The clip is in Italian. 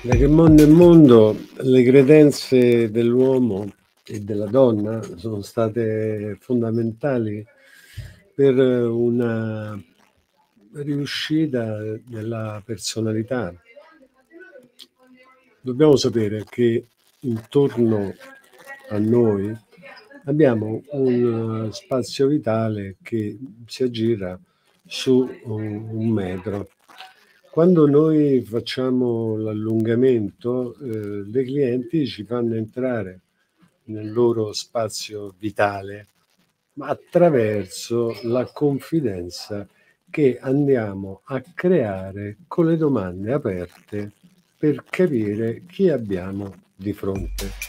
Da che mondo è mondo, le credenze dell'uomo e della donna sono state fondamentali per una riuscita della personalità. Dobbiamo sapere che intorno a noi abbiamo un spazio vitale che si aggira su un, metro quando noi facciamo l'allungamento, eh, le clienti ci fanno entrare nel loro spazio vitale, ma attraverso la confidenza che andiamo a creare con le domande aperte per capire chi abbiamo di fronte.